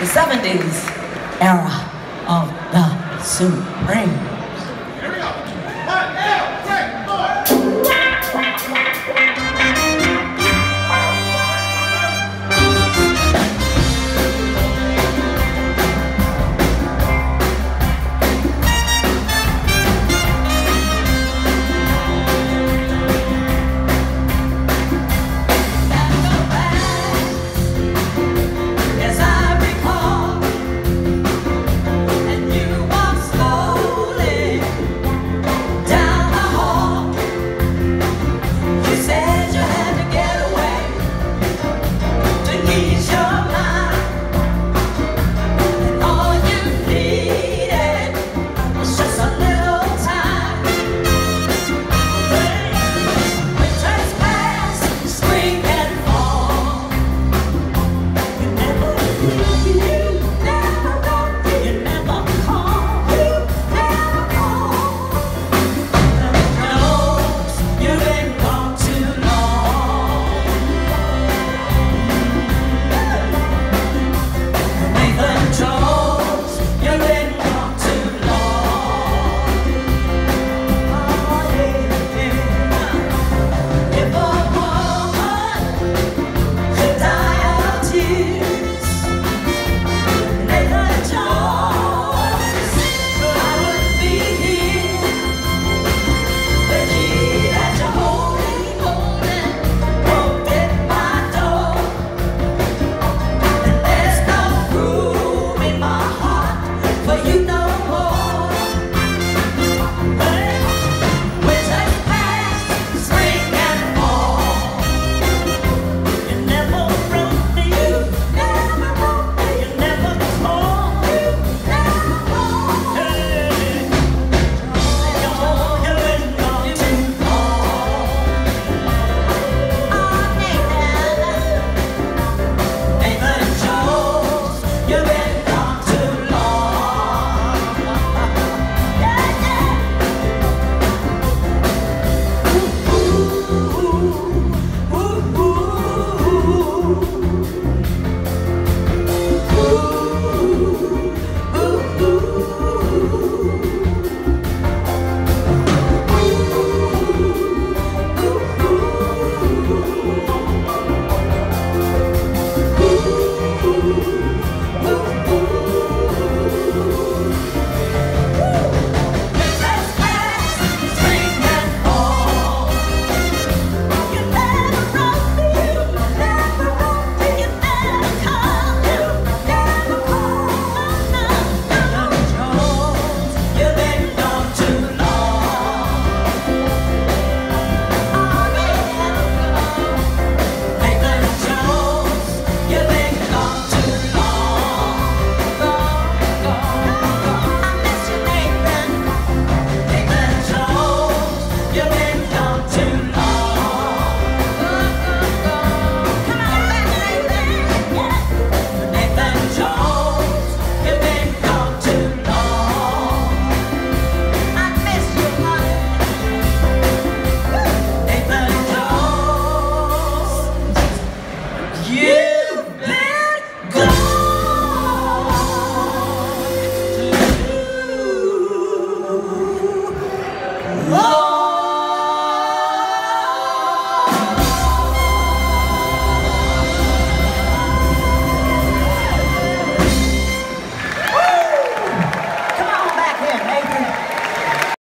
the 70s era of the Supreme. Whoa!